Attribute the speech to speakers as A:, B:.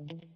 A: Mm-hmm.